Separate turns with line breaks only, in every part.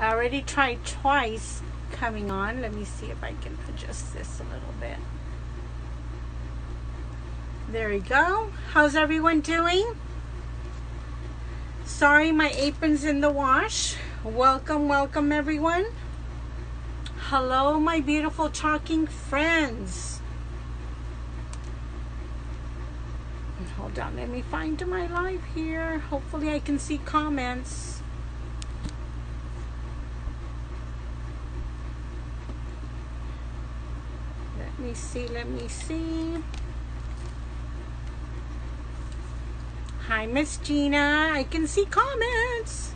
I already tried twice coming on. Let me see if I can adjust this a little bit. There we go. How's everyone doing? Sorry, my apron's in the wash. Welcome, welcome, everyone. Hello, my beautiful talking friends. Hold on, let me find my live here. Hopefully, I can see comments. Let me see, let me see. Hi, Miss Gina. I can see comments,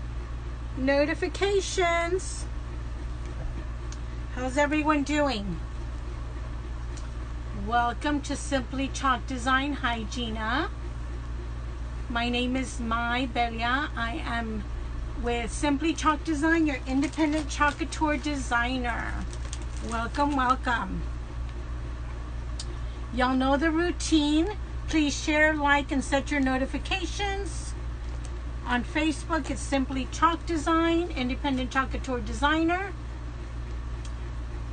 notifications. How's everyone doing? Welcome to Simply Chalk Design. Hi, Gina. My name is Mai Belia. I am with Simply Chalk Design, your independent Chalk Couture designer. Welcome, welcome. Y'all know the routine. Please share, like, and set your notifications. On Facebook, it's simply Chalk Design, Independent Chalk Couture Designer.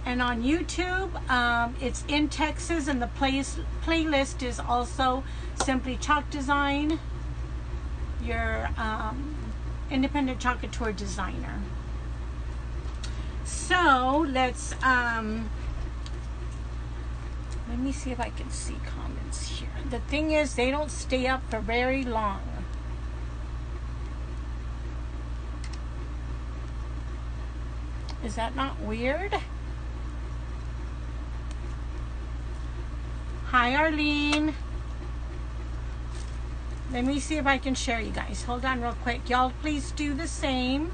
And on YouTube, um, it's in Texas, and the place, playlist is also simply Chalk Design, your um, Independent Chalk Couture Designer. So let's. Um, let me see if I can see comments here. The thing is, they don't stay up for very long. Is that not weird? Hi, Arlene. Let me see if I can share you guys. Hold on real quick. Y'all, please do the same.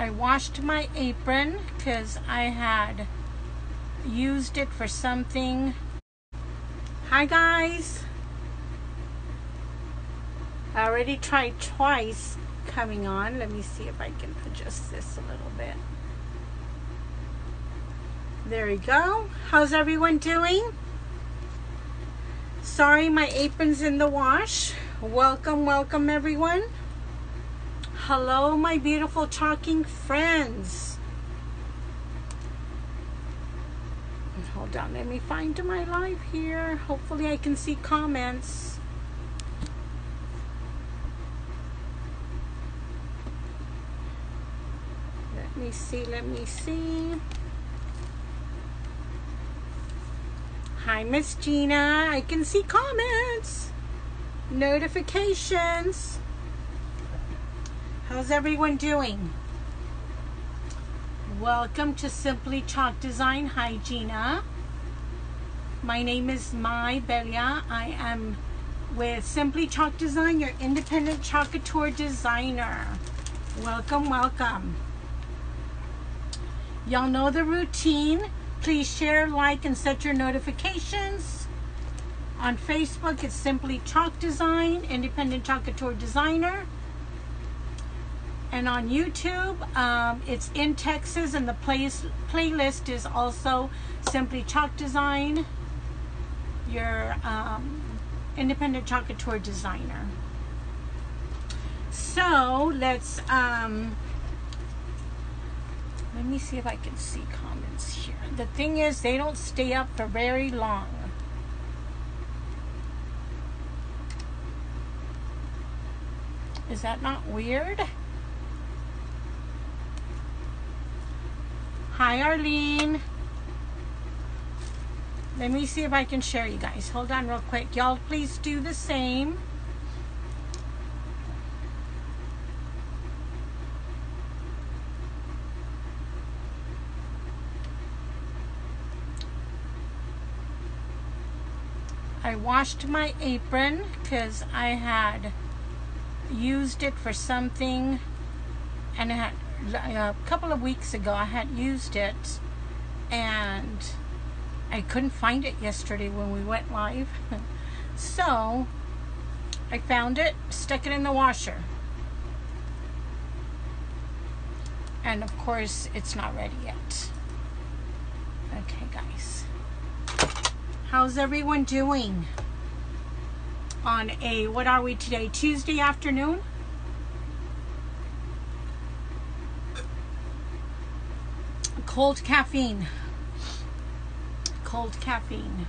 I washed my apron because I had used it for something. Hi guys. I already tried twice coming on. Let me see if I can adjust this a little bit. There we go. How's everyone doing? Sorry, my apron's in the wash. Welcome, welcome everyone. Hello, my beautiful talking friends. Hold on, let me find my live here. Hopefully, I can see comments. Let me see, let me see. Hi, Miss Gina. I can see comments, notifications. How's everyone doing? Welcome to Simply Chalk Design. Hi, Gina. My name is Mai Belia. I am with Simply Chalk Design, your independent Chalk Couture designer. Welcome, welcome. Y'all know the routine. Please share, like, and set your notifications. On Facebook, it's Simply Chalk Design, Independent Chalk Couture Designer. And on YouTube, um, it's in Texas, and the place, playlist is also Simply Chalk Design, your um, independent Chalk Couture designer. So let's, um, let me see if I can see comments here. The thing is, they don't stay up for very long. Is that not weird? Hi, Arlene. Let me see if I can share you guys. Hold on real quick. Y'all, please do the same. I washed my apron because I had used it for something and it had a couple of weeks ago I had used it and I couldn't find it yesterday when we went live. so I found it, stuck it in the washer. And of course, it's not ready yet. Okay, guys. How's everyone doing? On a, what are we today? Tuesday afternoon? Cold caffeine. Cold caffeine.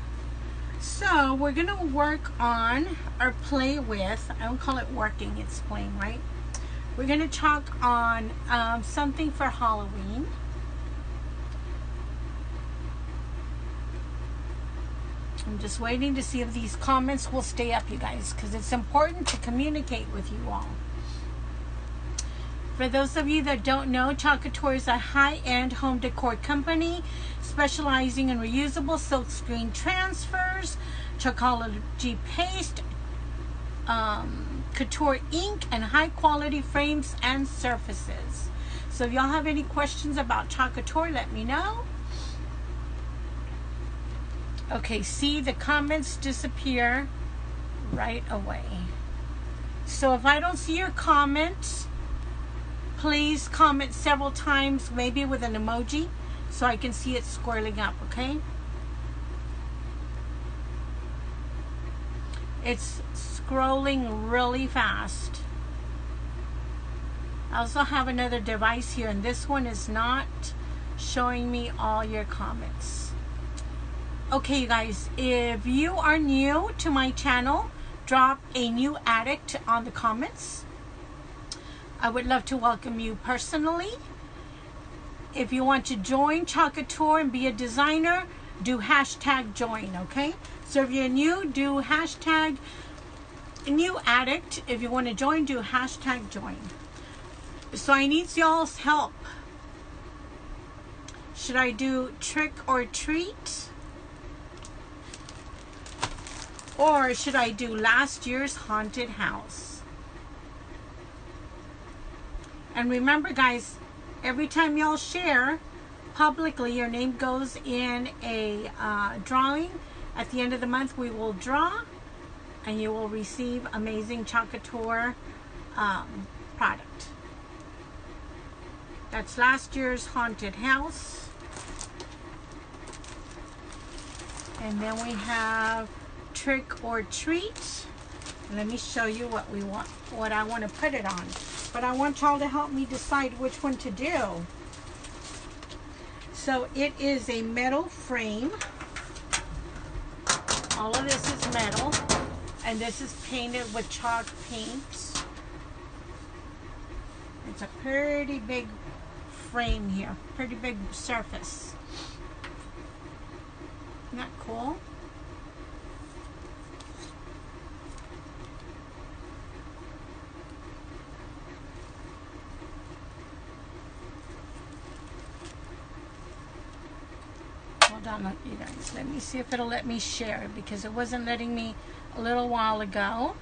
So we're gonna work on or play with, I don't call it working, it's playing, right? We're gonna talk on um, something for Halloween. I'm just waiting to see if these comments will stay up, you guys, because it's important to communicate with you all. For those of you that don't know, Chalk Couture is a high-end home decor company specializing in reusable silkscreen transfers, Chalkology paste, um, couture ink, and high-quality frames and surfaces. So if y'all have any questions about Chalk Couture, let me know. Okay, see the comments disappear right away. So if I don't see your comment, please comment several times, maybe with an emoji, so I can see it squirreling up, okay? It's scrolling really fast. I also have another device here, and this one is not showing me all your comments. Okay, you guys, if you are new to my channel, drop a new addict on the comments. I would love to welcome you personally. If you want to join Chalk Couture and be a designer, do hashtag join, okay? So if you're new, do hashtag new addict. If you want to join, do hashtag join. So I need y'all's help. Should I do trick or treat? Or should I do last year's haunted house? And remember, guys, every time y'all share publicly, your name goes in a uh, drawing. At the end of the month, we will draw and you will receive amazing Chalk Couture um, product. That's last year's haunted house. And then we have trick or treat. Let me show you what we want, what I want to put it on. But I want y'all to help me decide which one to do. So it is a metal frame. All of this is metal. And this is painted with chalk paint. It's a pretty big frame here. Pretty big surface. Isn't that cool? Hold on let me see if it'll let me share because it wasn't letting me a little while ago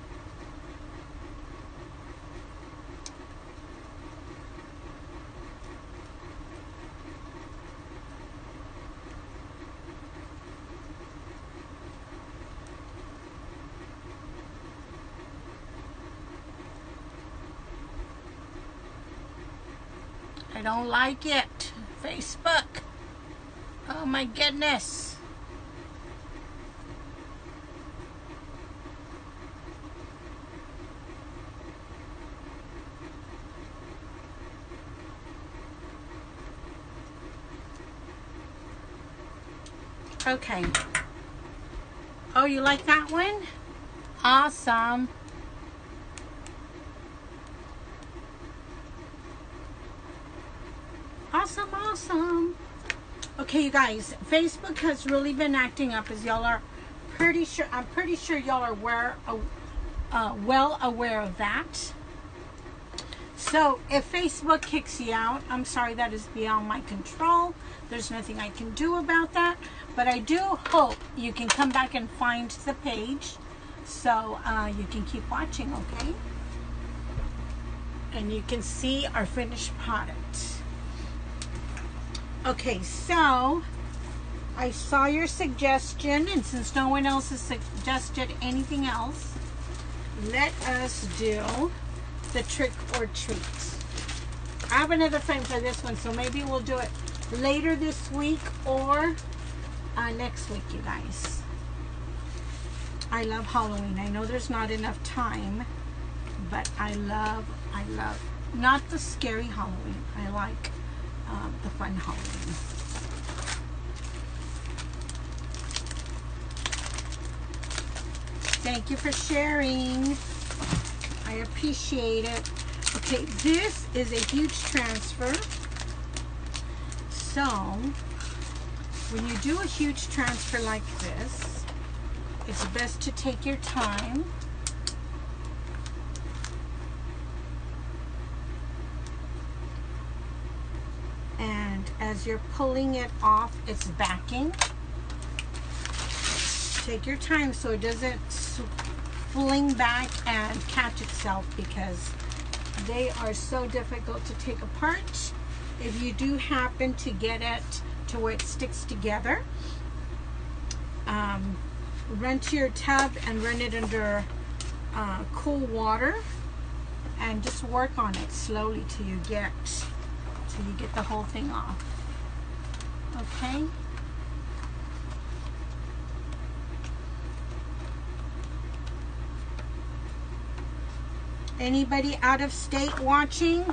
I don't like it. Facebook. Oh my goodness. Okay. Oh, you like that one? Awesome awesome. Okay, you guys, Facebook has really been acting up as y'all are pretty sure, I'm pretty sure y'all are aware, uh, well aware of that. So if Facebook kicks you out, I'm sorry that is beyond my control. There's nothing I can do about that. But I do hope you can come back and find the page so uh, you can keep watching, okay? And you can see our finished product. Okay, so I saw your suggestion, and since no one else has suggested anything else, let us do the trick or treat. I have another frame for this one, so maybe we'll do it later this week or uh, next week, you guys. I love Halloween. I know there's not enough time, but I love, I love, not the scary Halloween. I like um, the fun Halloween. Thank you for sharing. I appreciate it. Okay, this is a huge transfer. So, when you do a huge transfer like this, it's best to take your time. And as you're pulling it off its backing, take your time so it doesn't fling back and catch itself because they are so difficult to take apart. If you do happen to get it to where it sticks together, um, run to your tub and run it under uh, cool water and just work on it slowly till you get till you get the whole thing off. Okay? Anybody out of state watching?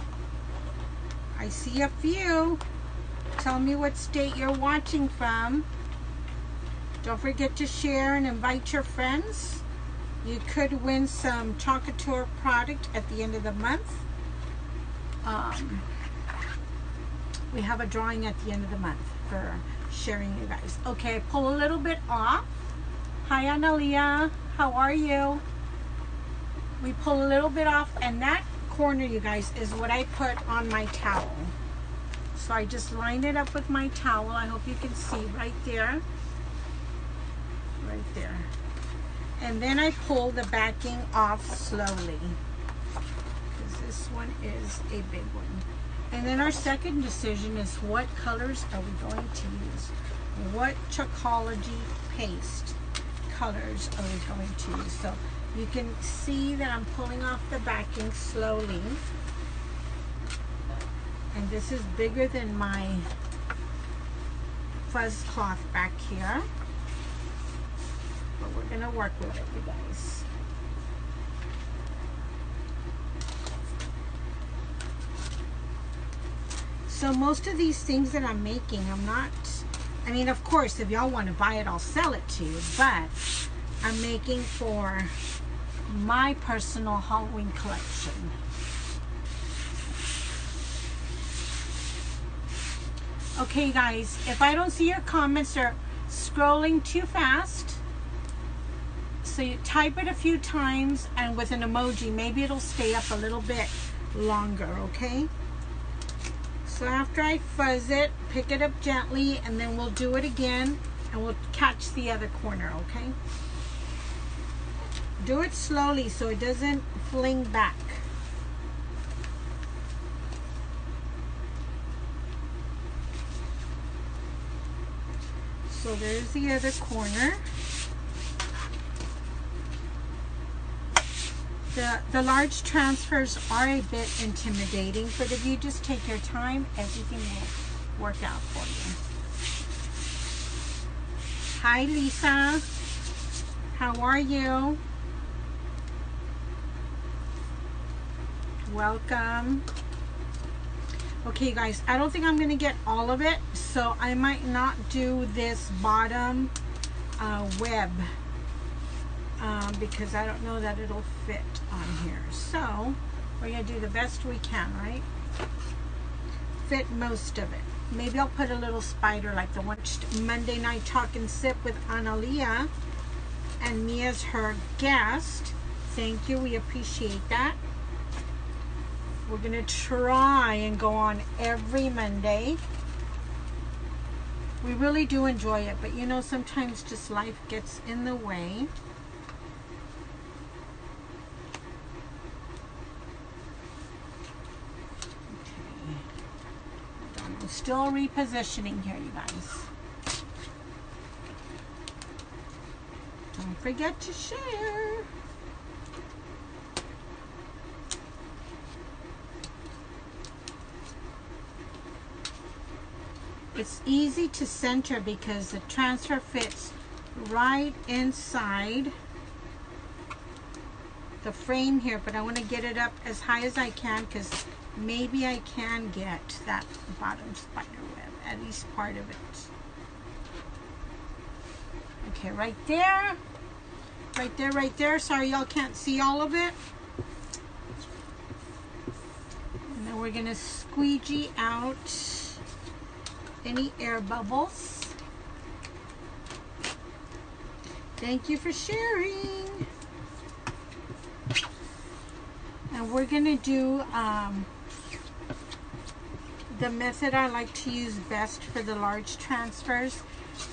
I see a few. Tell me what state you're watching from. Don't forget to share and invite your friends. You could win some Chalk Couture product at the end of the month. Um, we have a drawing at the end of the month for sharing you guys. Okay, pull a little bit off. Hi, Analia. How are you? we pull a little bit off and that corner you guys is what I put on my towel so I just line it up with my towel I hope you can see right there right there and then I pull the backing off slowly because this one is a big one and then our second decision is what colors are we going to use what Chalkology paste colors are we going to use so you can see that I'm pulling off the backing slowly. And this is bigger than my fuzz cloth back here. But we're gonna work with it, you guys. So most of these things that I'm making, I'm not, I mean, of course, if y'all want to buy it, I'll sell it to you, but I'm making for my personal Halloween collection. Okay guys, if I don't see your comments, they're scrolling too fast. So you type it a few times and with an emoji, maybe it'll stay up a little bit longer, okay? So after I fuzz it, pick it up gently and then we'll do it again and we'll catch the other corner, okay? Do it slowly so it doesn't fling back. So there's the other corner. The, the large transfers are a bit intimidating, but if you just take your time, everything will work out for you. Hi, Lisa. How are you? welcome okay guys I don't think I'm gonna get all of it so I might not do this bottom uh, web um, because I don't know that it'll fit on here. So we're gonna do the best we can right? Fit most of it. Maybe I'll put a little spider like the one Monday night talk and sip with Analia. And me as her guest. Thank you we appreciate that. We're going to try and go on every Monday. We really do enjoy it, but you know, sometimes just life gets in the way. Okay. I'm still repositioning here, you guys. Don't forget to share. It's easy to center because the transfer fits right inside the frame here, but I want to get it up as high as I can because maybe I can get that bottom spider web, at least part of it. Okay, right there. Right there, right there. Sorry y'all can't see all of it. And then we're to squeegee out any air bubbles. Thank you for sharing. And we're gonna do um, the method I like to use best for the large transfers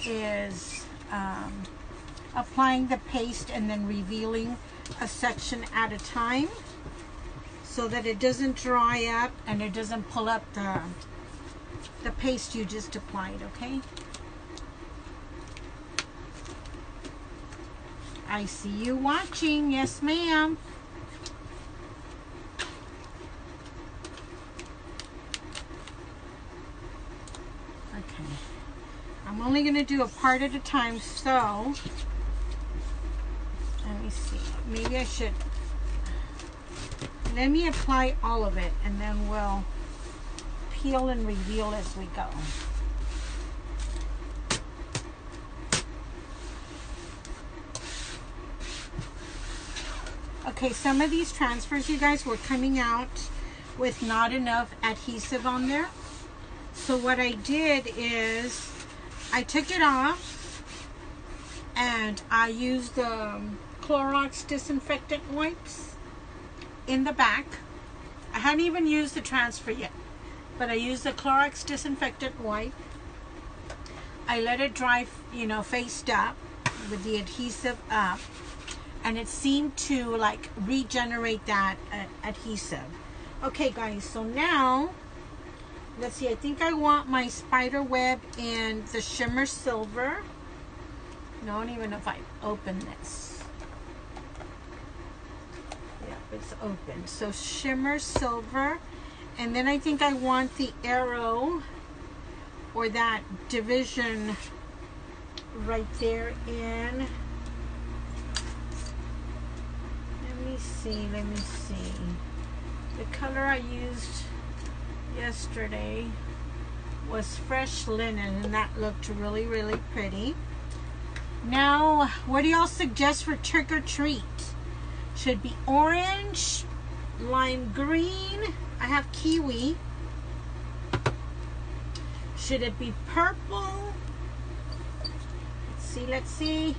is um, applying the paste and then revealing a section at a time so that it doesn't dry up and it doesn't pull up the the paste you just applied, okay? I see you watching. Yes, ma'am. Okay. I'm only going to do a part at a time, so let me see. Maybe I should let me apply all of it and then we'll peel and reveal as we go. Okay, some of these transfers, you guys, were coming out with not enough adhesive on there. So what I did is I took it off and I used the um, Clorox disinfectant wipes in the back. I hadn't even used the transfer yet, but I used the Clorox disinfectant wipe. I let it dry, you know, faced up with the adhesive up and it seemed to like regenerate that uh, adhesive. Okay guys, so now let's see, I think I want my spider web in the shimmer silver. No, I don't even if I open this. Yeah, it's open. So shimmer silver. And then I think I want the arrow or that division right there in let me see let me see the color I used yesterday was fresh linen and that looked really really pretty. Now what do y'all suggest for trick or treat? Should be orange lime green. I have kiwi. Should it be purple? Let's see let's see.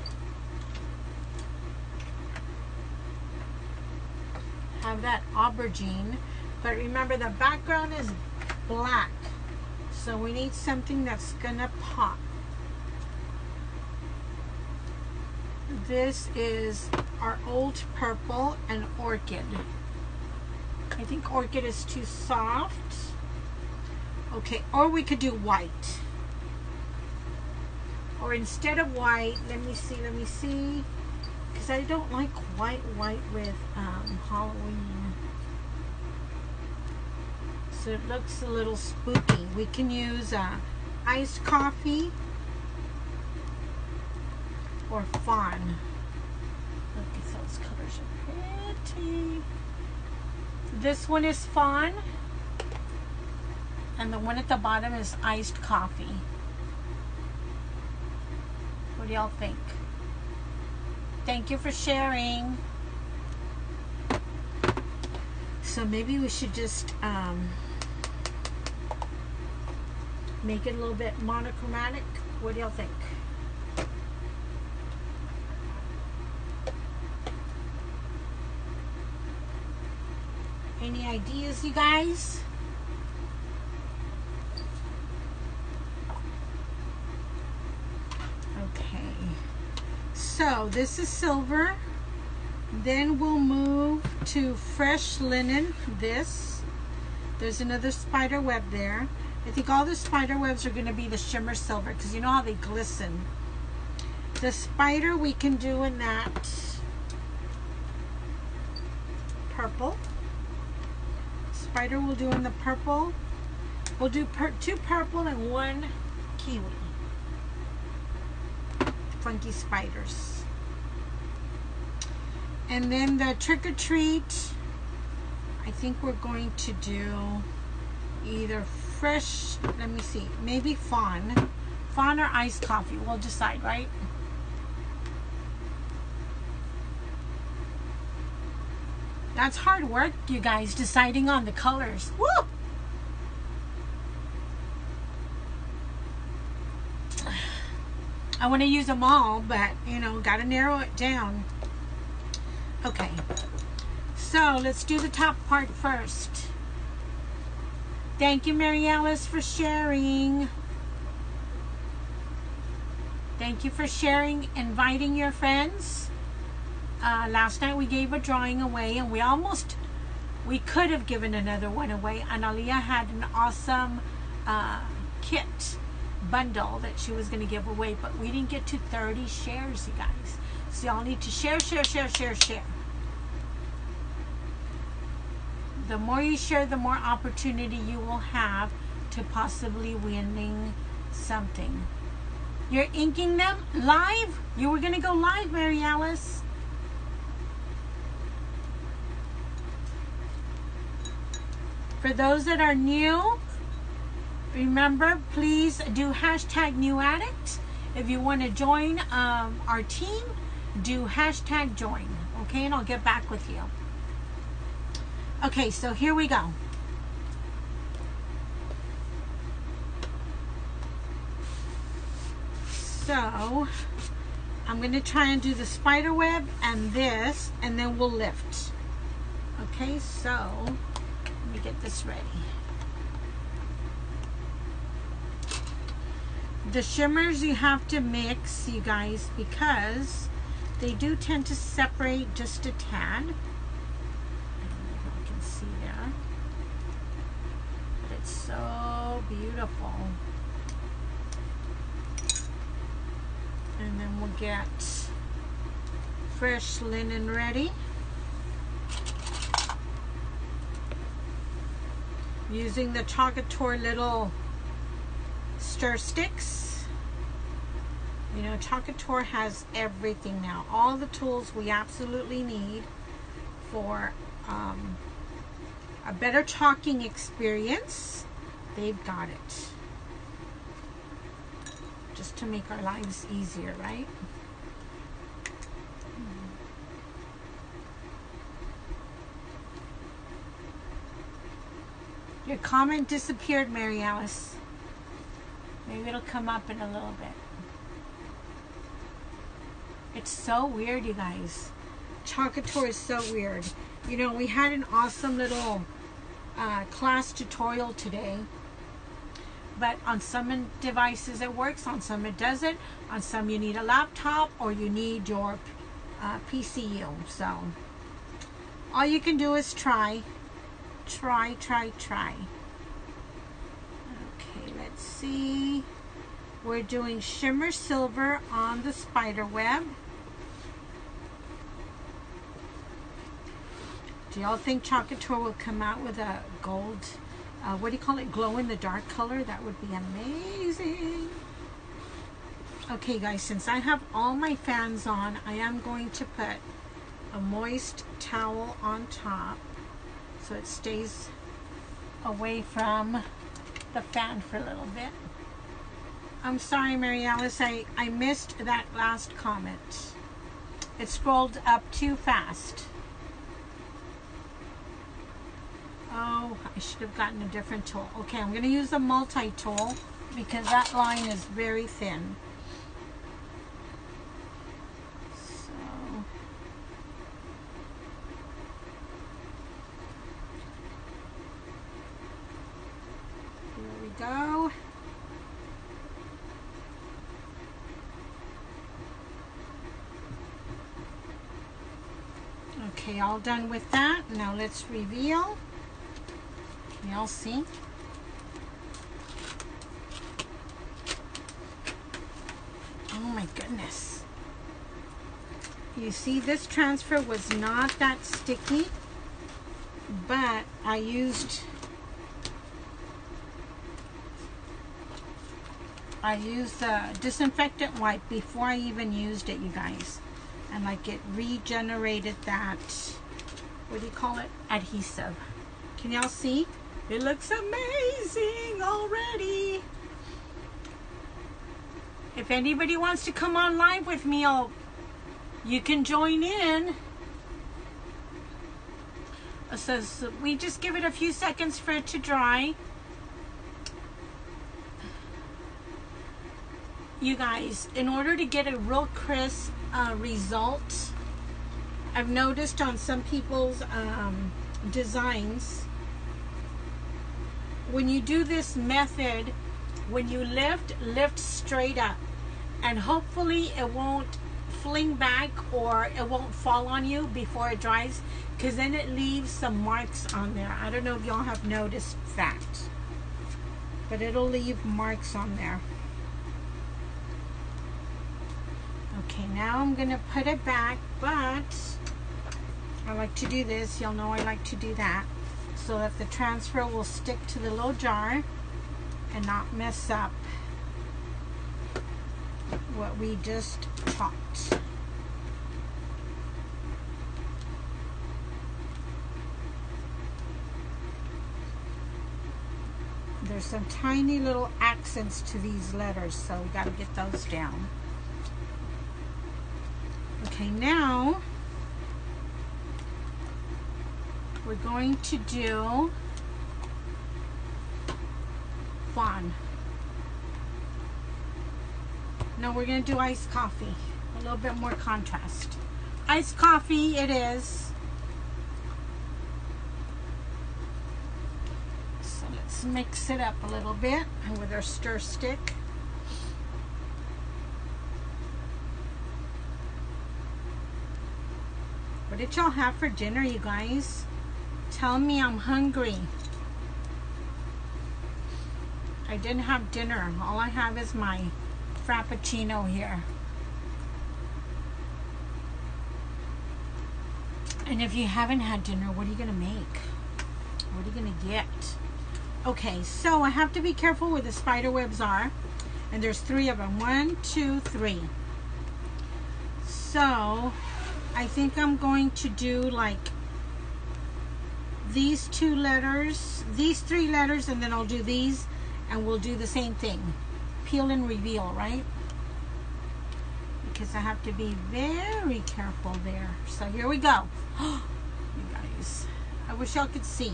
Have that aubergine but remember the background is black. So we need something that's gonna pop. This is our old purple and orchid. I think orchid is too soft. Okay or we could do white. Or instead of white let me see let me see. Because I don't like white white with um, Halloween so it looks a little spooky. We can use uh, iced coffee or fawn look at those colors are pretty. This one is fawn and the one at the bottom is iced coffee. What do y'all think? Thank you for sharing. So maybe we should just um, make it a little bit monochromatic. What do y'all think? Any ideas, you guys? Okay. So this is silver. Then we'll move to fresh linen, this. There's another spider web there. I think all the spider webs are going to be the shimmer silver because you know how they glisten. The spider we can do in that purple. Spider we'll do in the purple. We'll do two purple and one kiwi. Funky spiders. And then the trick or treat, I think we're going to do either fresh, let me see, maybe fawn. Fawn or iced coffee, we'll decide, right? That's hard work, you guys, deciding on the colors. Woo! I want to use them all, but, you know, got to narrow it down. Okay. So, let's do the top part first. Thank you, Mary Alice, for sharing. Thank you for sharing, inviting your friends. Uh, last night we gave a drawing away and we almost, we could have given another one away. Analia had an awesome uh, kit bundle that she was going to give away, but we didn't get to 30 shares, you guys. So y'all need to share, share, share, share, share. The more you share, the more opportunity you will have to possibly winning something. You're inking them live? You were going to go live, Mary Alice. For those that are new, remember, please do hashtag new addict. If you want to join um, our team, do hashtag join. Okay, and I'll get back with you. Okay, so here we go. So, I'm going to try and do the spider web and this, and then we'll lift. Okay, so let me get this ready. The shimmers you have to mix, you guys, because they do tend to separate just a tad. I don't know if you can see there. But it's so beautiful. And then we'll get fresh linen ready. using the Chalk Couture little stir sticks. You know, Chalk Couture has everything now. All the tools we absolutely need for um, a better talking experience. They've got it. Just to make our lives easier, right? Your comment disappeared, Mary Alice. Maybe it'll come up in a little bit. It's so weird, you guys. Chalk Couture is so weird. You know, we had an awesome little uh, class tutorial today. But on some devices it works, on some it doesn't. On some you need a laptop or you need your uh, PCU. So all you can do is try try, try, try. Okay, let's see. We're doing shimmer silver on the spider web. Do y'all think Chalk Couture will come out with a gold, uh, what do you call it, glow in the dark color? That would be amazing. Okay guys, since I have all my fans on, I am going to put a moist towel on top so it stays away from the fan for a little bit. I'm sorry, Mary Alice, I, I missed that last comment. It scrolled up too fast. Oh, I should have gotten a different tool. Okay, I'm going to use a multi-tool because that line is very thin. So. There we go. Okay, all done with that. Now let's reveal. Y'all see? Oh my goodness. You see, this transfer was not that sticky, but I used I used the disinfectant wipe before I even used it, you guys. And like it regenerated that, what do you call it? Adhesive. Can y'all see? It looks amazing already. If anybody wants to come on live with me, I'll, you can join in. It says we just give it a few seconds for it to dry. You guys, in order to get a real crisp uh, result, I've noticed on some people's um, designs, when you do this method, when you lift, lift straight up. And hopefully it won't fling back or it won't fall on you before it dries because then it leaves some marks on there. I don't know if y'all have noticed that. But it'll leave marks on there. Okay, now I'm going to put it back, but I like to do this. Y'all know I like to do that so that the transfer will stick to the little jar and not mess up what we just taught. There's some tiny little accents to these letters, so we got to get those down. Okay, now we're going to do fawn. No, we're going to do iced coffee. A little bit more contrast. Iced coffee it is. So let's mix it up a little bit with our stir stick. What did y'all have for dinner, you guys? Tell me I'm hungry. I didn't have dinner. All I have is my Frappuccino here. And if you haven't had dinner, what are you going to make? What are you going to get? Okay, so I have to be careful where the spider webs are. And there's three of them. One, two, three. So, I think I'm going to do like these two letters, these three letters, and then I'll do these, and we'll do the same thing peel and reveal, right? Because I have to be very careful there. So here we go. you guys, I wish y'all could see.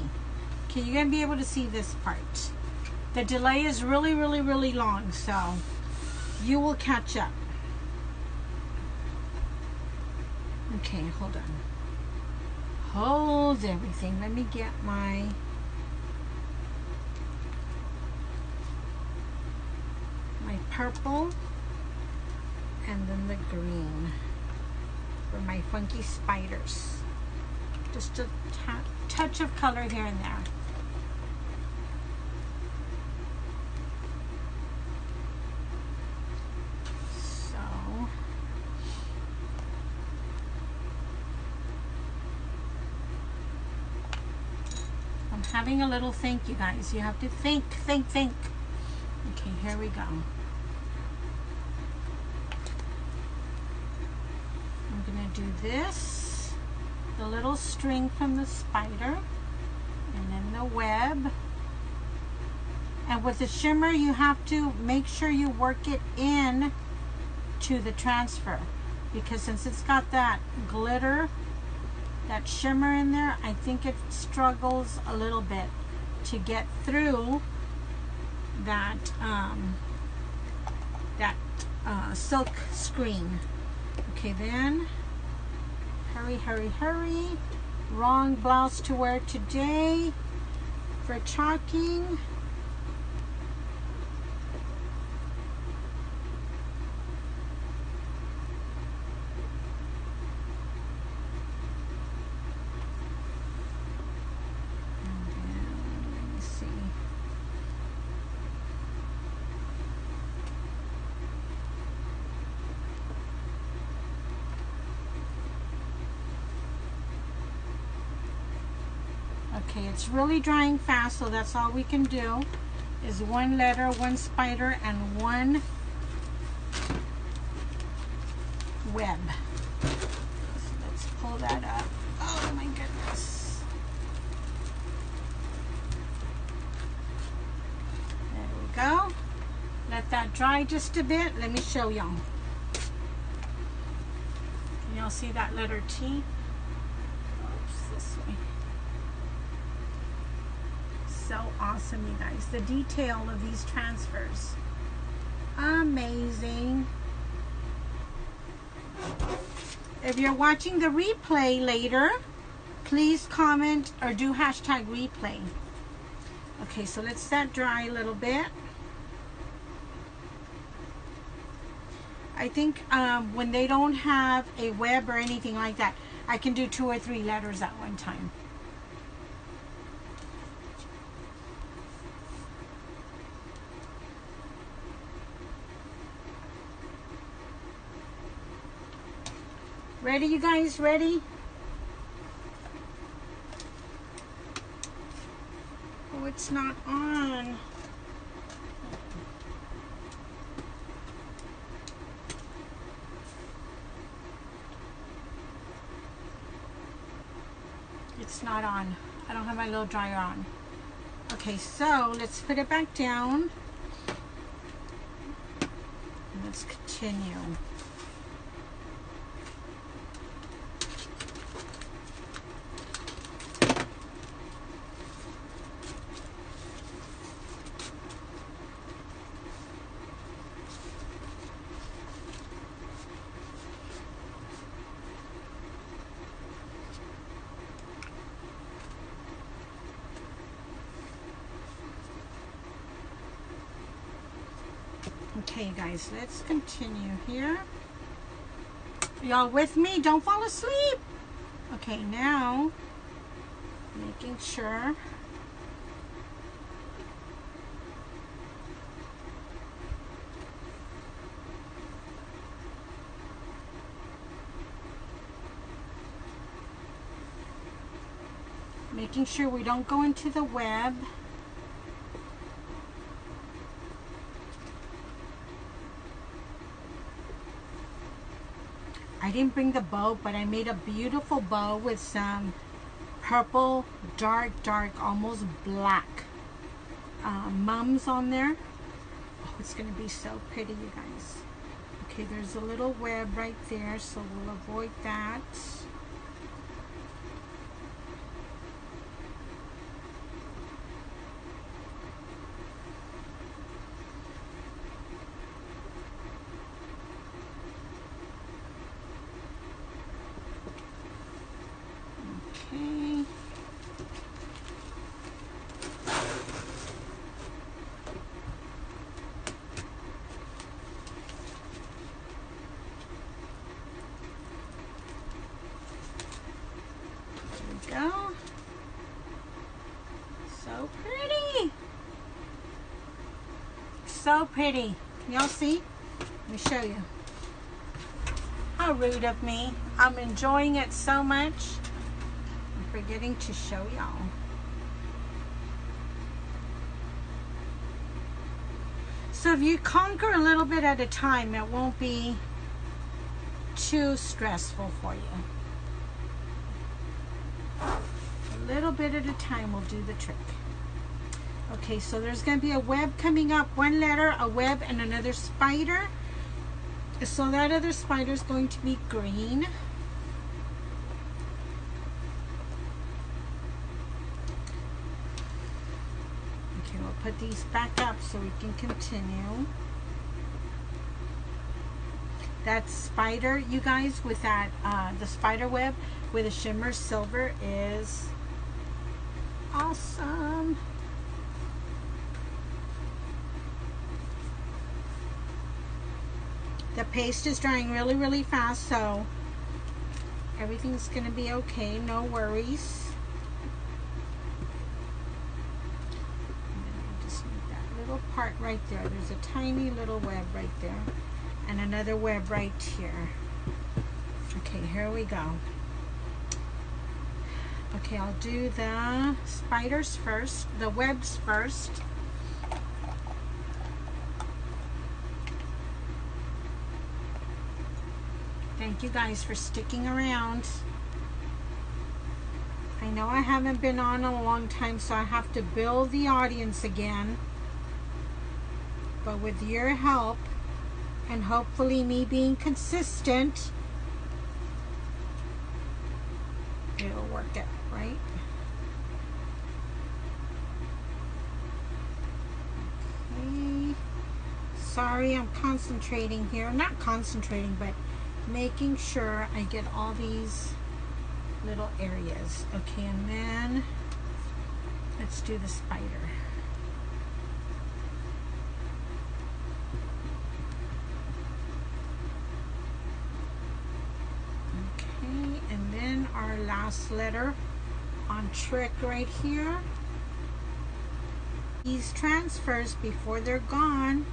Okay, you're going to be able to see this part. The delay is really, really, really long, so you will catch up. Okay, hold on. Hold everything. Let me get my my purple and then the green for my funky spiders. Just a touch of color here and there. So, I'm having a little think, you guys. You have to think, think, think. Okay, here we go. I'm going to do this, the little string from the spider, and then the web. And with the shimmer, you have to make sure you work it in to the transfer. Because since it's got that glitter, that shimmer in there, I think it struggles a little bit to get through that um, that uh, silk screen. Okay, then Hurry, hurry, hurry. Wrong blouse to wear today for chalking. Okay, it's really drying fast, so that's all we can do. is one letter, one spider, and one web. So let's pull that up. Oh my goodness. There we go. Let that dry just a bit. Let me show y'all. Can y'all see that letter T? Oops, this way. So awesome, you guys. The detail of these transfers. Amazing. If you're watching the replay later, please comment or do hashtag replay. Okay, so let's that dry a little bit. I think um, when they don't have a web or anything like that, I can do two or three letters at one time. Ready, you guys? Ready? Oh, it's not on. It's not on. I don't have my little dryer on. Okay, so let's put it back down. Let's continue. Okay, let's continue here. Y'all with me? Don't fall asleep. Okay, now, making sure. Making sure we don't go into the web. I didn't bring the bow, but I made a beautiful bow with some purple, dark, dark, almost black uh, mums on there. Oh, it's going to be so pretty, you guys. Okay, there's a little web right there, so we'll avoid that. Okay. There we go. So pretty. So pretty. Y'all see? Let me show you. How rude of me. I'm enjoying it so much. I'm forgetting to show y'all. So if you conquer a little bit at a time, it won't be too stressful for you. A little bit at a time will do the trick. Okay, so there's going to be a web coming up, one letter, a web, and another spider. So that other spider is going to be green. Okay, we'll put these back up so we can continue. That spider, you guys, with that, uh, the spider web with a shimmer silver is awesome. Paste is drying really, really fast, so everything's going to be okay. No worries. Just need that little part right there. There's a tiny little web right there. And another web right here. Okay, here we go. Okay, I'll do the spiders first, the webs first. You guys for sticking around. I know I haven't been on a long time, so I have to build the audience again. But with your help, and hopefully me being consistent, it'll work out, right? Okay. Sorry, I'm concentrating here. Not concentrating, but making sure I get all these little areas. Okay, and then let's do the spider. Okay, and then our last letter on trick right here. These transfers before they're gone.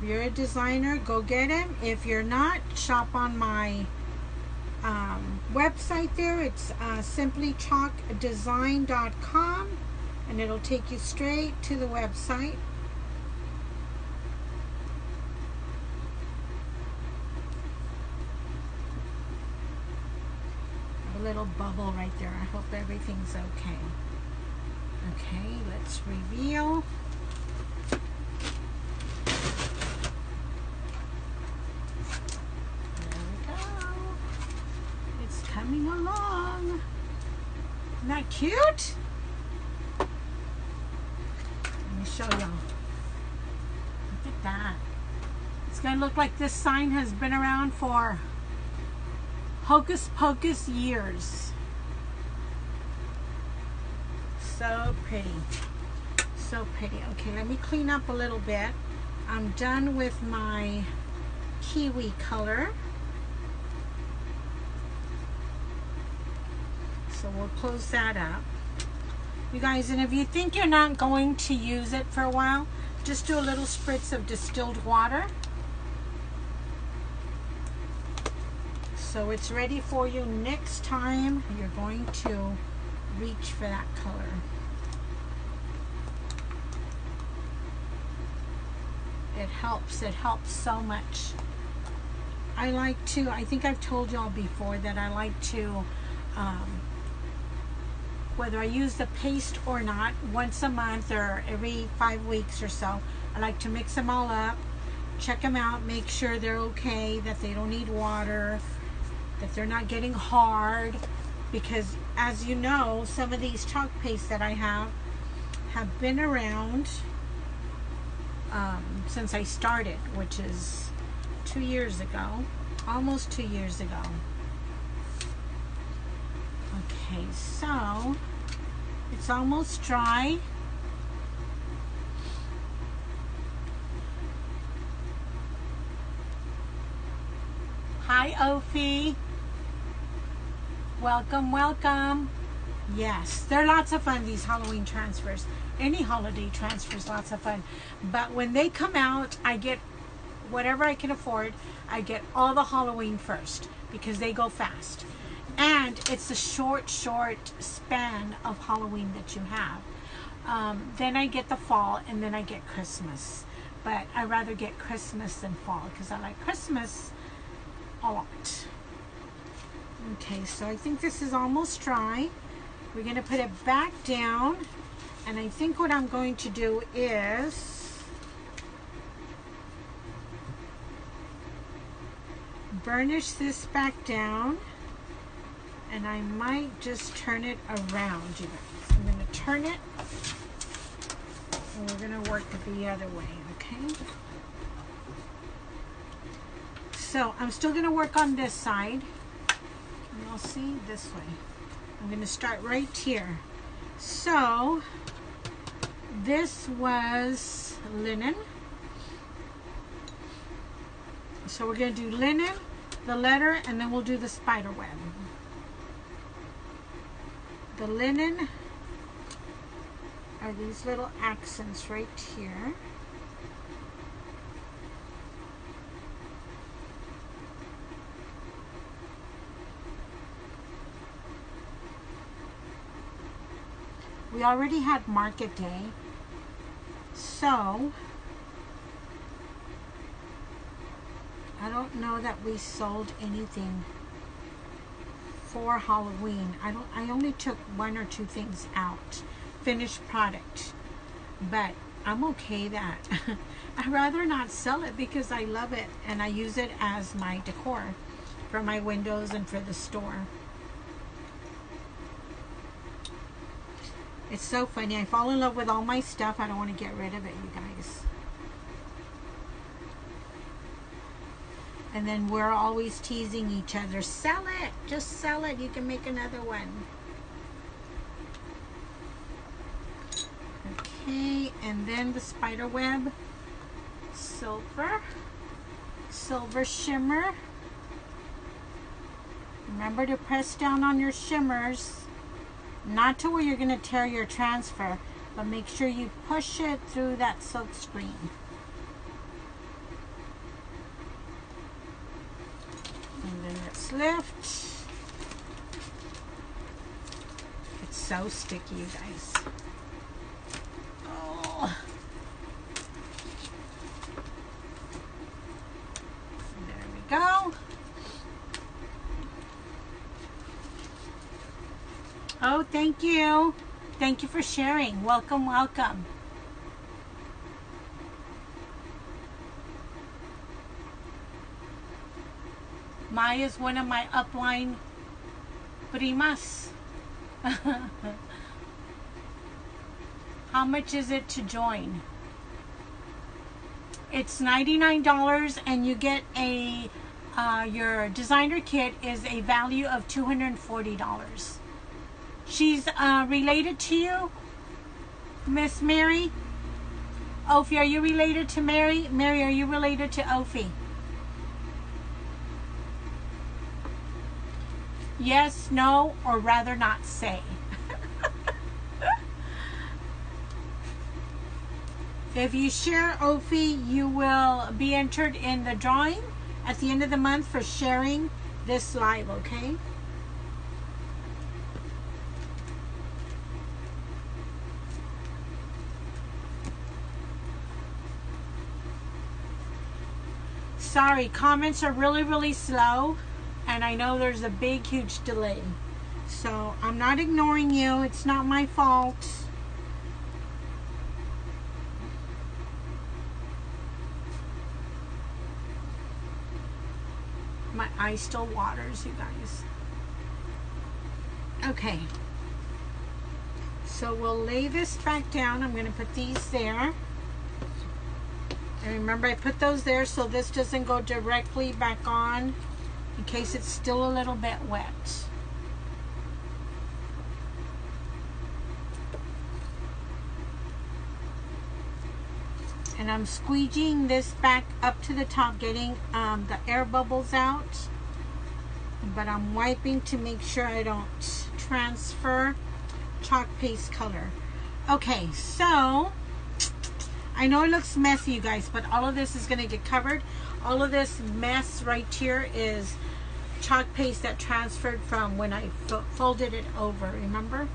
If you're a designer, go get them. If you're not, shop on my um, website there. It's uh, simplychalkdesign.com and it'll take you straight to the website. A little bubble right there. I hope everything's okay. Okay, let's reveal. There we go. It's coming along. Isn't that cute? Let me show y'all. Look at that. It's gonna look like this sign has been around for hocus pocus years. So pretty. So pretty. Okay, let me clean up a little bit. I'm done with my kiwi color. So we'll close that up. You guys, and if you think you're not going to use it for a while, just do a little spritz of distilled water. So it's ready for you next time you're going to reach for that color. It helps. It helps so much. I like to, I think I've told y'all before that I like to, um, whether I use the paste or not, once a month or every five weeks or so, I like to mix them all up, check them out, make sure they're okay, that they don't need water, that they're not getting hard, because as you know, some of these chalk pastes that I have have been around um, since I started, which is two years ago, almost two years ago. Okay, so it's almost dry. Hi, Ophi. Welcome, welcome. Yes, they're lots of fun, these Halloween transfers. Any holiday transfers, lots of fun. But when they come out, I get whatever I can afford. I get all the Halloween first because they go fast. And it's a short, short span of Halloween that you have. Um, then I get the fall and then I get Christmas. But I rather get Christmas than fall because I like Christmas a lot. Okay, so I think this is almost dry. We're going to put it back down. And I think what I'm going to do is burnish this back down. And I might just turn it around, you guys. I'm going to turn it. And we're going to work the other way, okay? So I'm still going to work on this side. You'll see this way. I'm going to start right here. So this was linen. So we're going to do linen, the letter, and then we'll do the spider web. The linen are these little accents right here. We already had market day. So, I don't know that we sold anything for Halloween. I don't I only took one or two things out. Finished product. But I'm okay that. I'd rather not sell it because I love it and I use it as my decor for my windows and for the store. It's so funny. I fall in love with all my stuff. I don't want to get rid of it, you guys. And then we're always teasing each other. Sell it. Just sell it. You can make another one. Okay, and then the spider web. Silver. Silver shimmer. Remember to press down on your shimmers. Not to where you're going to tear your transfer, but make sure you push it through that silk screen. Then. It's so sticky, you guys. Oh. There we go. Oh, thank you. Thank you for sharing. Welcome, welcome. Maya is one of my upline primas. How much is it to join? It's $99 and you get a, uh, your designer kit is a value of $240. She's uh, related to you, Miss Mary? Ophi, are you related to Mary? Mary, are you related to Ophi? Yes, no, or rather not say. if you share Ophi, you will be entered in the drawing at the end of the month for sharing this live, okay? sorry, comments are really, really slow. And I know there's a big, huge delay. So I'm not ignoring you. It's not my fault. My eye still waters, you guys. Okay. So we'll lay this back down. I'm going to put these there. And remember I put those there so this doesn't go directly back on in case it's still a little bit wet. And I'm squeegeeing this back up to the top, getting um, the air bubbles out. But I'm wiping to make sure I don't transfer chalk paste color. Okay, so I know it looks messy, you guys, but all of this is going to get covered. All of this mess right here is chalk paste that transferred from when I folded it over, remember?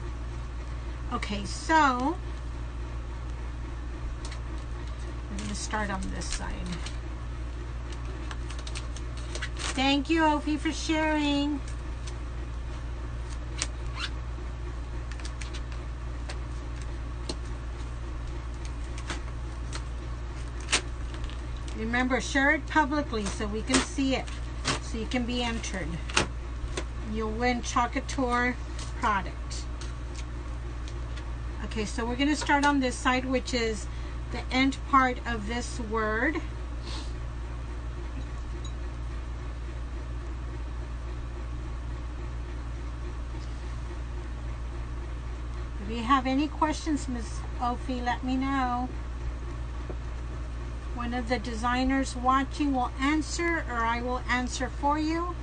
Okay, so we're going to start on this side. Thank you, Opie, for sharing. Remember, share it publicly so we can see it, so you can be entered. You'll win Chalk Couture product. Okay, so we're going to start on this side, which is the end part of this word. If you have any questions, Ms. Ophi, let me know one of the designers watching will answer or I will answer for you.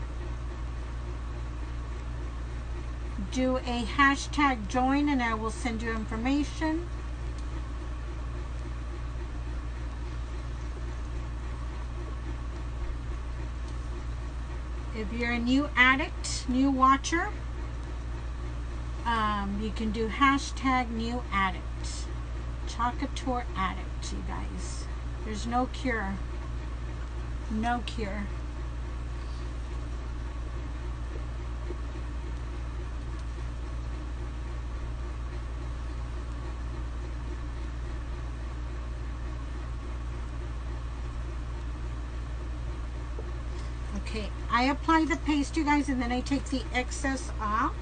Do a hashtag join and I will send you information. If you're a new addict, new watcher, um, you can do hashtag new addict. Chalk Couture addict, you guys. There's no cure. no cure. Okay, I apply the paste, you guys, and then I take the excess off.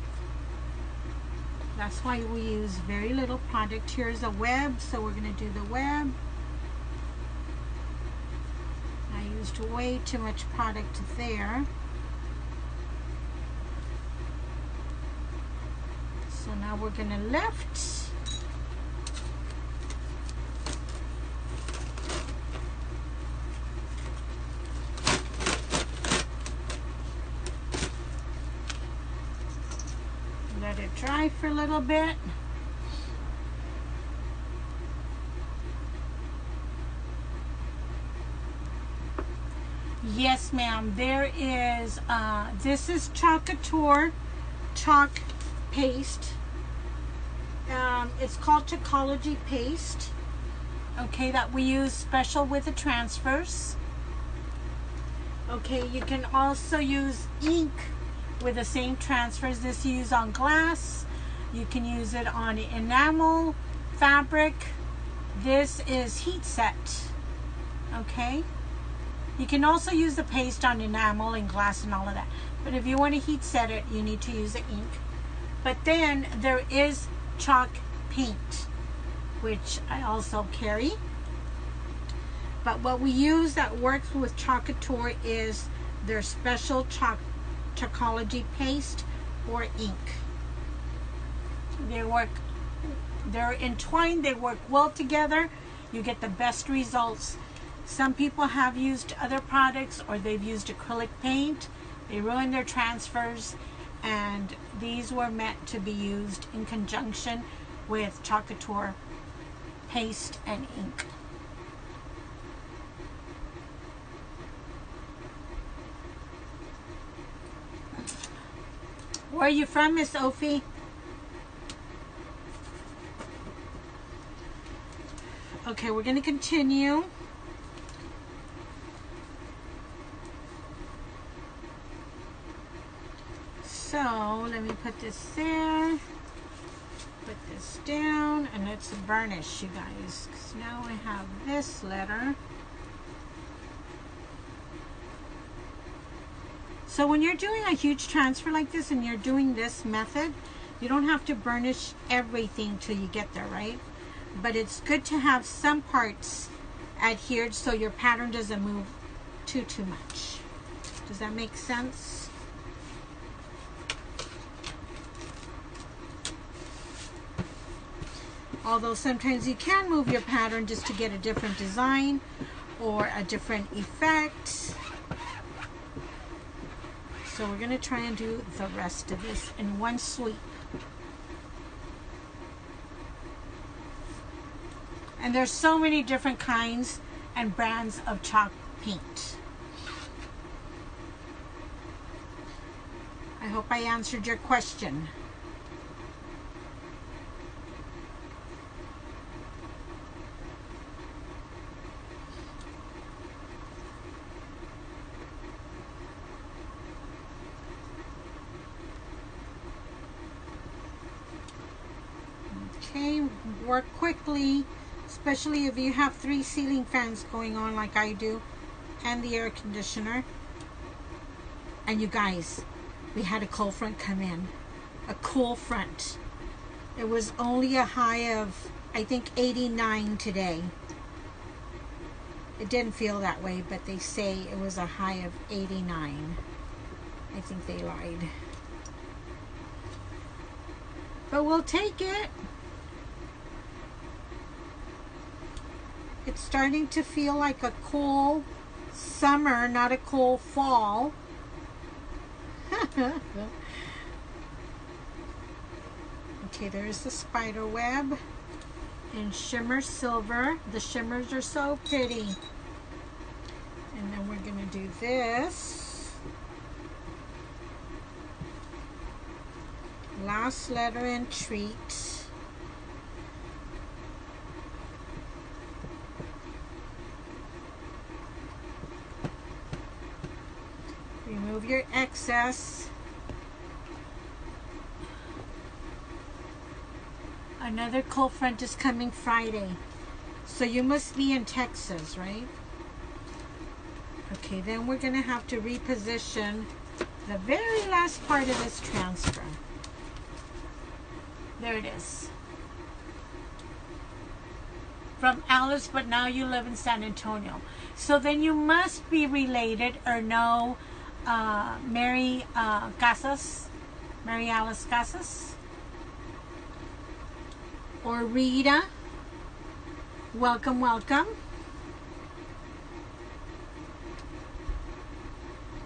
That's why we use very little product. Here's a web, so we're going to do the web. I used way too much product there. So now we're going to lift. Let it dry for a little bit. Ma'am. There is, uh, this is Chalk Couture chalk paste. Um, it's called Chalkology paste. Okay, that we use special with the transfers. Okay, you can also use ink with the same transfers this you use on glass. You can use it on enamel, fabric. This is heat set. Okay. You can also use the paste on enamel and glass and all of that. But if you want to heat set it, you need to use the ink. But then there is chalk paint, which I also carry. But what we use that works with Chalk Couture is their special chalk Chalkology paste or ink. They work, they're entwined, they work well together. You get the best results. Some people have used other products or they've used acrylic paint. They ruin their transfers and these were meant to be used in conjunction with Chalk Couture paste and ink. Where are you from, Miss Ophi? Okay, we're going to continue. So, let me put this there. Put this down, and let's burnish, you guys. Because now I have this letter. So when you're doing a huge transfer like this and you're doing this method, you don't have to burnish everything till you get there, right? But it's good to have some parts adhered so your pattern doesn't move too, too much. Does that make sense? Although sometimes you can move your pattern just to get a different design or a different effect. So we're going to try and do the rest of this in one sweep. And there's so many different kinds and brands of chalk paint. I hope I answered your question. Okay, work quickly, especially if you have three ceiling fans going on like I do, and the air conditioner. And you guys, we had a cold front come in. A cool front. It was only a high of, I think, 89 today. It didn't feel that way, but they say it was a high of 89. I think they lied. But we'll take it. It's starting to feel like a cool summer, not a cool fall. okay, there's the spider web in shimmer silver. The shimmers are so pretty. And then we're going to do this. Last letter in treat. Your excess. Another cold front is coming Friday. So you must be in Texas, right? Okay, then we're going to have to reposition the very last part of this transfer. There it is. From Alice, but now you live in San Antonio. So then you must be related or know uh, Mary uh, Casas, Mary Alice Casas, or Rita. Welcome, welcome.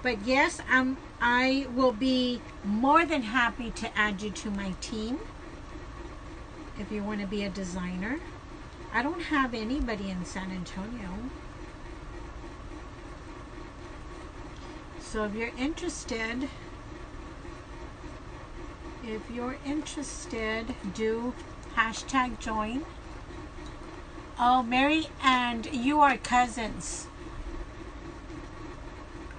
But yes, I'm, I will be more than happy to add you to my team if you want to be a designer. I don't have anybody in San Antonio. So if you're interested, if you're interested, do hashtag join. Oh, Mary and you are cousins.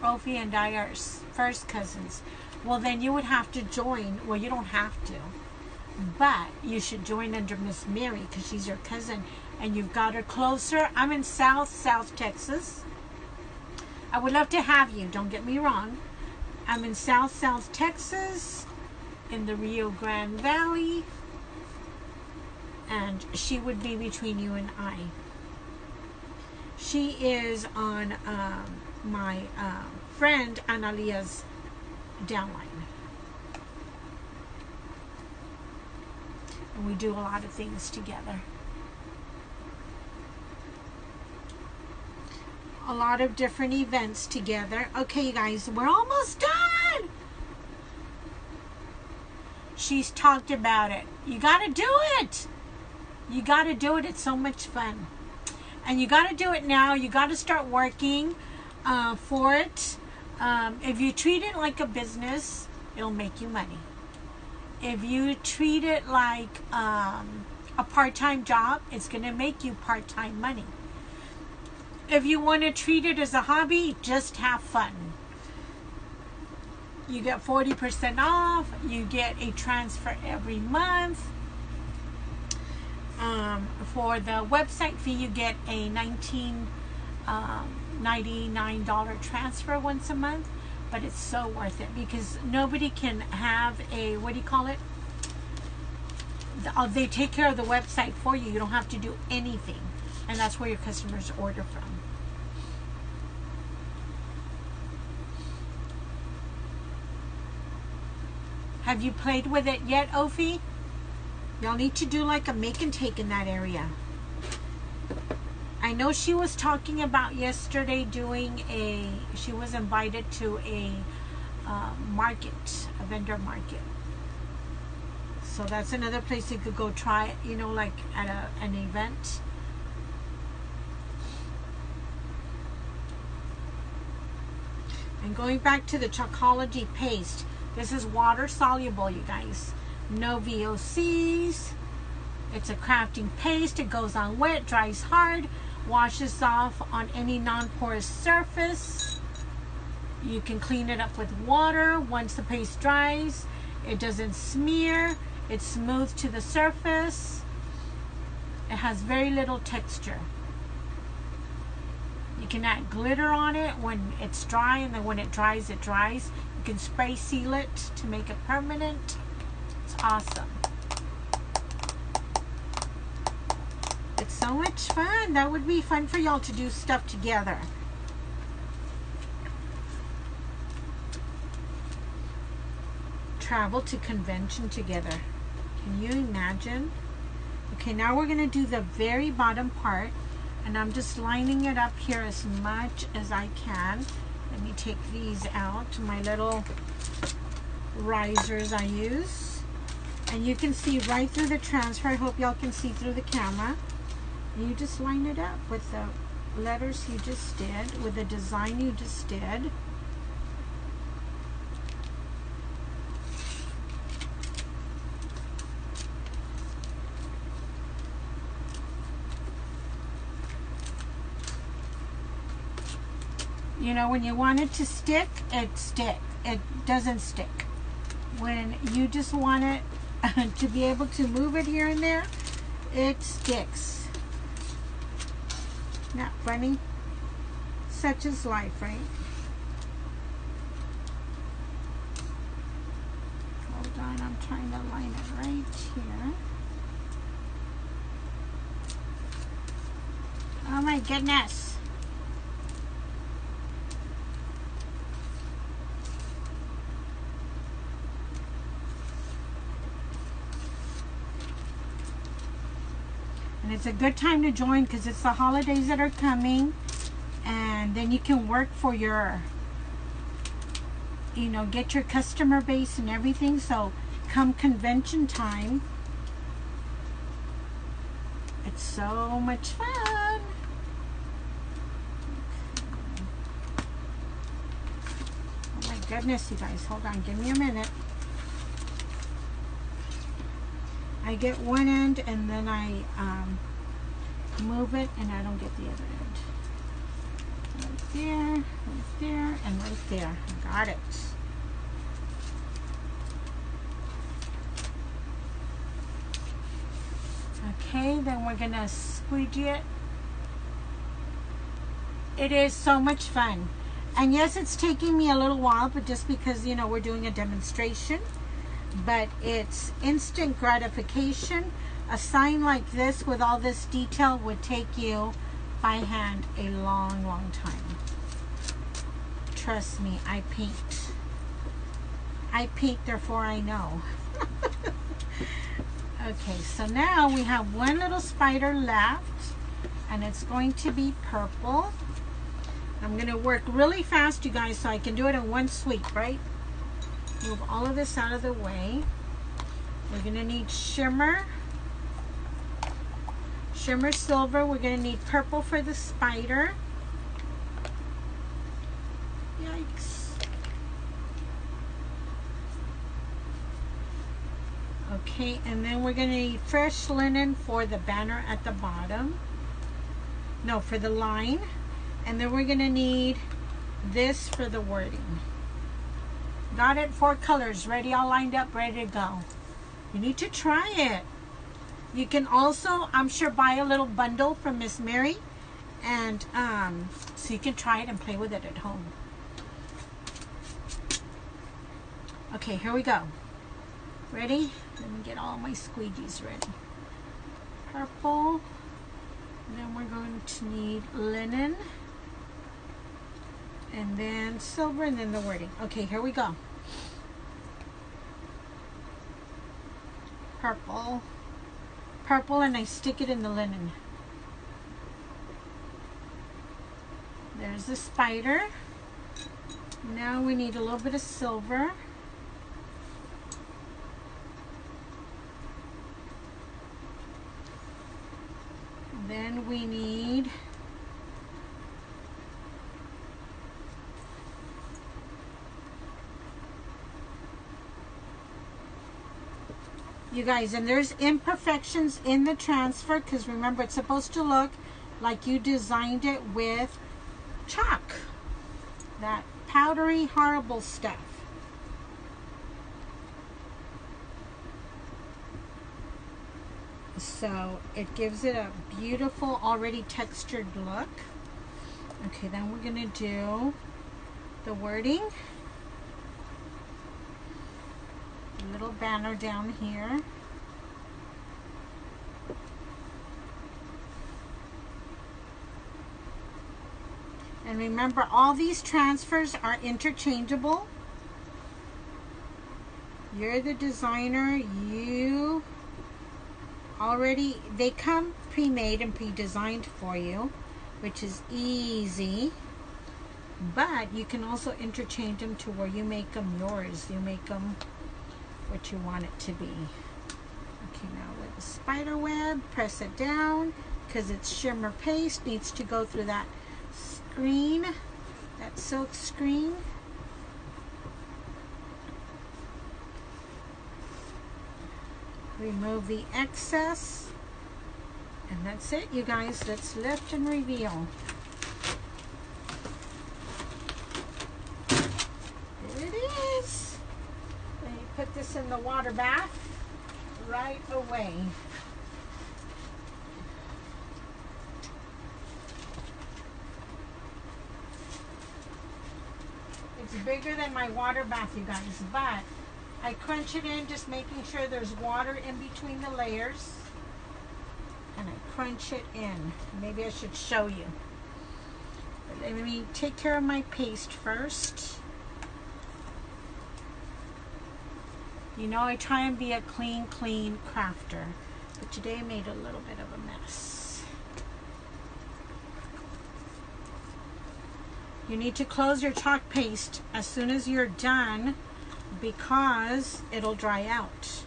Ophi and Dyer's first cousins. Well, then you would have to join. Well, you don't have to, but you should join under Miss Mary because she's your cousin and you've got her closer. I'm in South, South Texas. I would love to have you, don't get me wrong. I'm in South, South Texas in the Rio Grande Valley and she would be between you and I. She is on um, my uh, friend Analia's downline. And we do a lot of things together. A lot of different events together. Okay, you guys, we're almost done. She's talked about it. You got to do it. You got to do it. It's so much fun. And you got to do it now. You got to start working uh, for it. Um, if you treat it like a business, it'll make you money. If you treat it like um, a part time job, it's going to make you part time money. If you want to treat it as a hobby, just have fun. You get 40% off, you get a transfer every month um, for the website fee, you get a $19.99 um, transfer once a month, but it's so worth it because nobody can have a, what do you call it? Uh, they take care of the website for you. You don't have to do anything. And that's where your customers order from. Have you played with it yet, Ophi? Y'all need to do like a make and take in that area. I know she was talking about yesterday doing a, she was invited to a uh, market, a vendor market. So that's another place you could go try it, you know, like at a, an event. And going back to the Chalkology paste, this is water soluble, you guys no VOCs. It's a crafting paste. It goes on wet, dries hard, washes off on any non-porous surface. You can clean it up with water once the paste dries. It doesn't smear. It's smooth to the surface. It has very little texture. You can add glitter on it when it's dry and then when it dries, it dries. You can spray seal it to make it permanent It's awesome. It's so much fun. That would be fun for y'all to do stuff together. Travel to convention together. Can you imagine? Okay, now we're going to do the very bottom part. And I'm just lining it up here as much as I can. Let me take these out, my little risers I use. And you can see right through the transfer. I hope y'all can see through the camera. You just line it up with the letters you just did, with the design you just did. You know, when you want it to stick, it sticks. it doesn't stick. When you just want it to be able to move it here and there, it sticks. Not funny? Such is life, right? Hold on, I'm trying to line it right here. Oh my goodness. And it's a good time to join because it's the holidays that are coming. And then you can work for your, you know, get your customer base and everything. So come convention time, it's so much fun. Oh my goodness, you guys. Hold on. Give me a minute. I get one end and then I um, move it and I don't get the other end. Right there, right there, and right there. Got it. Okay, then we're gonna squeegee it. It is so much fun. And yes, it's taking me a little while, but just because, you know, we're doing a demonstration but it's instant gratification. A sign like this with all this detail would take you by hand a long, long time. Trust me, I paint. I paint, therefore I know. okay, so now we have one little spider left, and it's going to be purple. I'm going to work really fast, you guys, so I can do it in one sweep, right? move all of this out of the way. We're going to need shimmer, shimmer silver. We're going to need purple for the spider. Yikes. Okay, and then we're going to need fresh linen for the banner at the bottom. No, for the line. And then we're going to need this for the wording. Got it, four colors, ready, all lined up, ready to go. You need to try it. You can also, I'm sure, buy a little bundle from Miss Mary, and um, so you can try it and play with it at home. Okay, here we go. Ready? Let me get all my squeegees ready. Purple. And then we're going to need linen and then silver and then the wording. Okay, here we go. Purple. Purple and I stick it in the linen. There's the spider. Now we need a little bit of silver. Then we need you guys and there's imperfections in the transfer because remember it's supposed to look like you designed it with chalk. That powdery horrible stuff. So it gives it a beautiful already textured look. Okay then we're gonna do the wording little banner down here. And remember, all these transfers are interchangeable. You're the designer. You already, they come pre-made and pre-designed for you, which is easy. But you can also interchange them to where you make them yours. You make them what you want it to be. Okay, now with the spider web, press it down because it's shimmer paste, needs to go through that screen, that silk screen. Remove the excess. And that's it, you guys. Let's lift and reveal. There it put in the water bath right away. It's bigger than my water bath, you guys, but I crunch it in, just making sure there's water in between the layers. And I crunch it in. Maybe I should show you. But let me take care of my paste first. You know, I try and be a clean, clean crafter. But today I made a little bit of a mess. You need to close your chalk paste as soon as you're done because it'll dry out.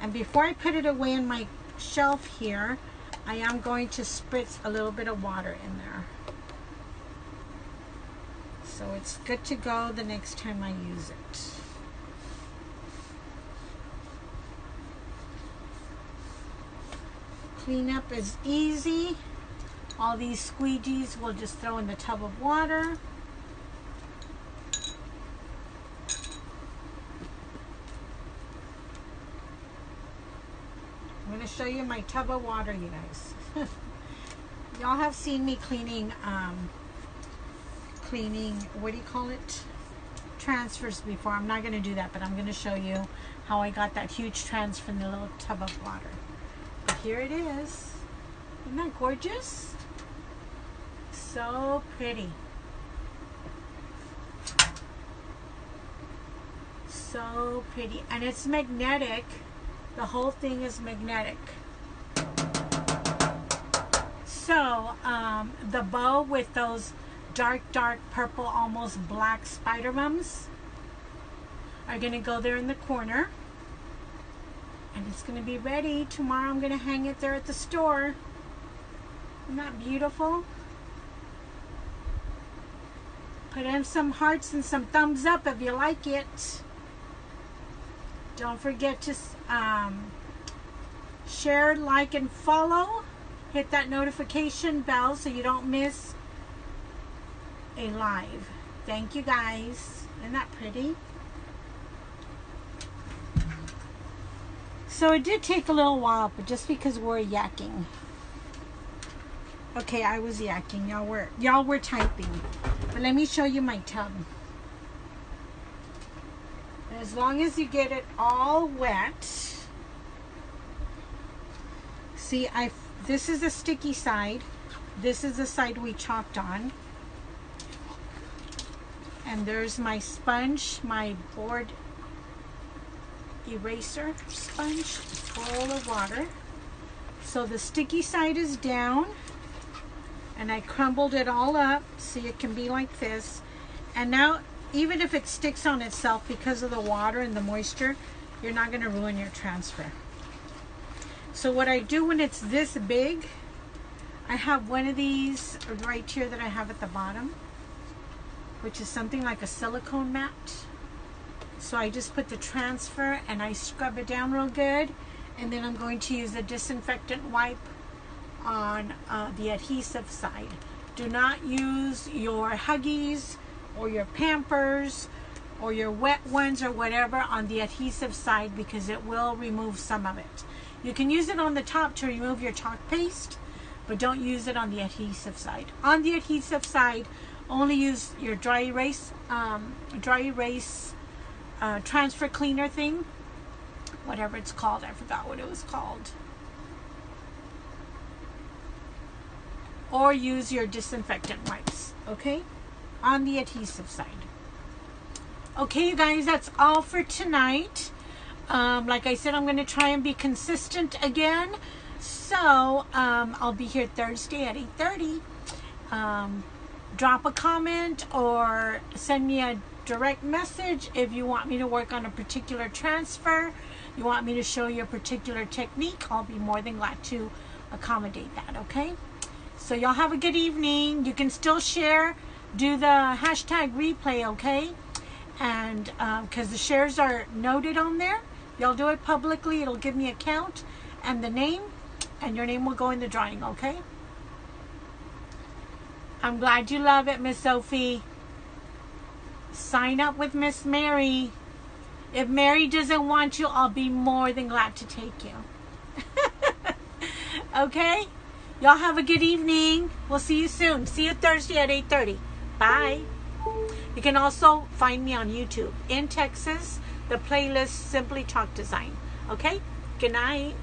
And before I put it away in my shelf here, I am going to spritz a little bit of water in there. So it's good to go the next time I use it. Cleanup is easy. All these squeegees we'll just throw in the tub of water. I'm going to show you my tub of water, you guys. Y'all have seen me cleaning, um, cleaning, what do you call it? Transfers before. I'm not going to do that, but I'm going to show you how I got that huge transfer in the little tub of water. Here it is. Isn't that gorgeous? So pretty. So pretty. And it's magnetic. The whole thing is magnetic. So, um, the bow with those dark, dark purple, almost black spider mums are going to go there in the corner. And it's going to be ready. Tomorrow I'm going to hang it there at the store. Isn't that beautiful? Put in some hearts and some thumbs up if you like it. Don't forget to um, share, like, and follow. Hit that notification bell so you don't miss a live. Thank you guys. Isn't that pretty? So it did take a little while, but just because we're yakking. Okay, I was yakking. Y'all were y'all were typing. But let me show you my tub. As long as you get it all wet. See, I this is the sticky side. This is the side we chalked on. And there's my sponge, my board eraser sponge full of water. So the sticky side is down and I crumbled it all up so it can be like this. And now even if it sticks on itself because of the water and the moisture, you're not going to ruin your transfer. So what I do when it's this big, I have one of these right here that I have at the bottom, which is something like a silicone mat. So I just put the transfer and I scrub it down real good. And then I'm going to use a disinfectant wipe on uh, the adhesive side. Do not use your Huggies or your Pampers or your wet ones or whatever on the adhesive side because it will remove some of it. You can use it on the top to remove your chalk paste, but don't use it on the adhesive side. On the adhesive side, only use your dry erase, um, dry erase uh, transfer cleaner thing, whatever it's called. I forgot what it was called. Or use your disinfectant wipes, okay? On the adhesive side. Okay, you guys, that's all for tonight. Um, like I said, I'm going to try and be consistent again. So, um, I'll be here Thursday at 8.30. Um, drop a comment or send me a direct message if you want me to work on a particular transfer. You want me to show you a particular technique. I'll be more than glad to accommodate that, okay? So y'all have a good evening. You can still share. Do the hashtag replay, okay? And because um, the shares are noted on there, y'all do it publicly. It'll give me a count and the name, and your name will go in the drawing, okay? I'm glad you love it, Miss Sophie. Sign up with Miss Mary. If Mary doesn't want you, I'll be more than glad to take you. okay? Y'all have a good evening. We'll see you soon. See you Thursday at 8:30. Bye. You can also find me on YouTube in Texas, the playlist Simply Chalk Design. Okay? Good night.